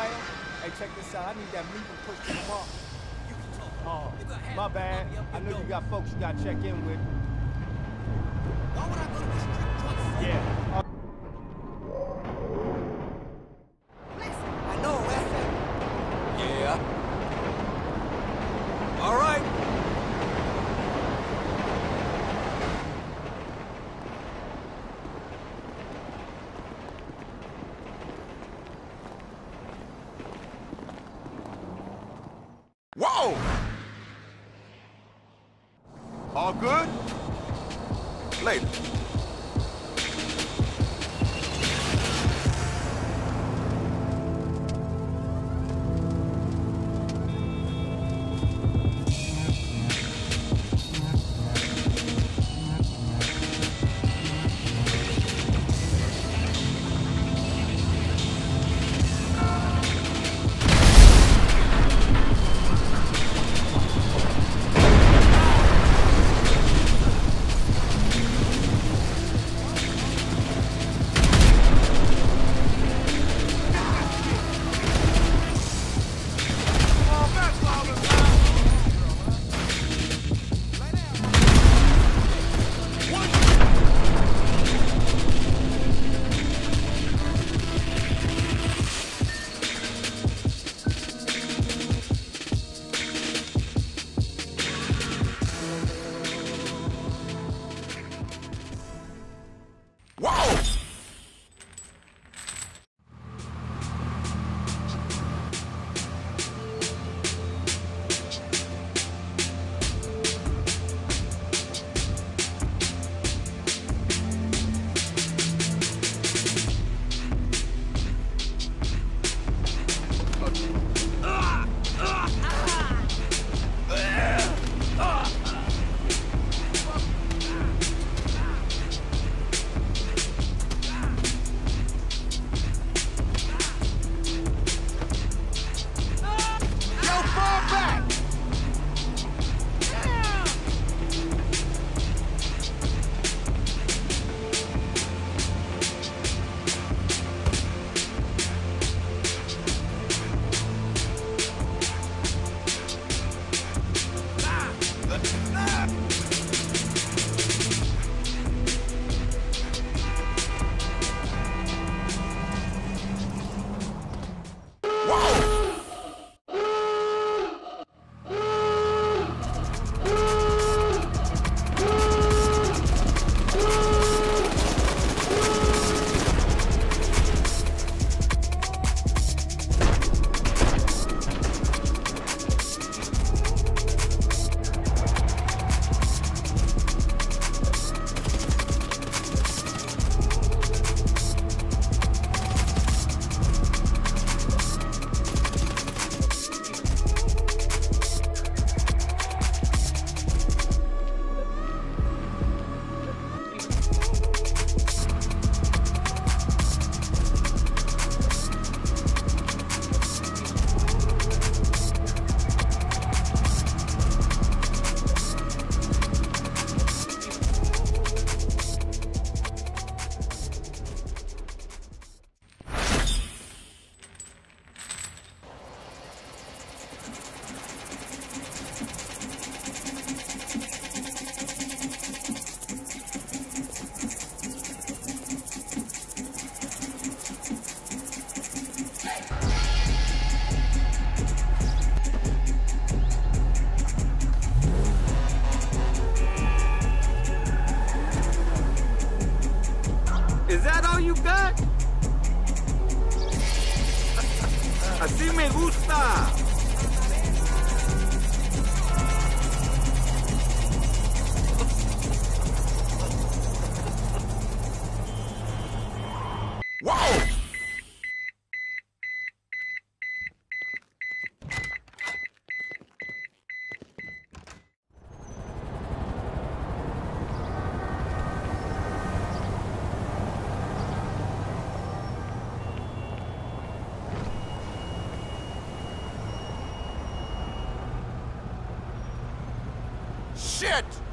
player. Hey, check this out. I need that meat and push to the mark. Oh, my bad. I know you got folks you gotta check in with. Yeah. Uh, I Shit!